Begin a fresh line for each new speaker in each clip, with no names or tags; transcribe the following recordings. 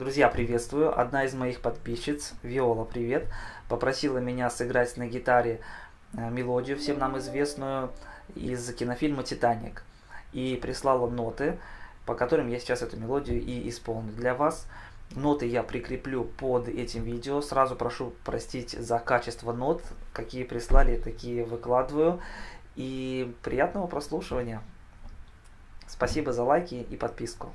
Друзья, приветствую. Одна из моих подписчиц, Виола, привет, попросила меня сыграть на гитаре э, мелодию, всем нам известную, из кинофильма «Титаник». И прислала ноты, по которым я сейчас эту мелодию и исполню для вас. Ноты я прикреплю под этим видео. Сразу прошу простить за качество нот. Какие прислали, такие выкладываю. И приятного прослушивания. Спасибо за лайки и подписку.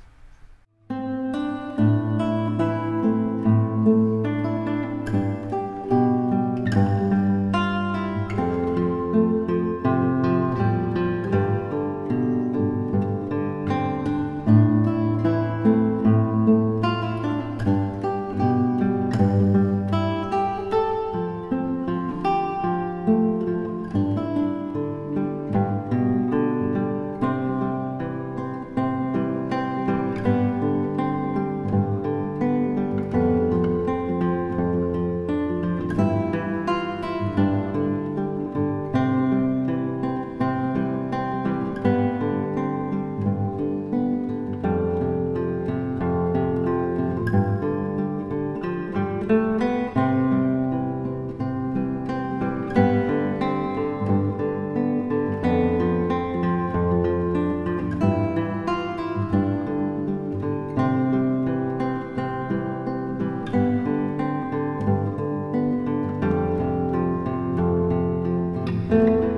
Música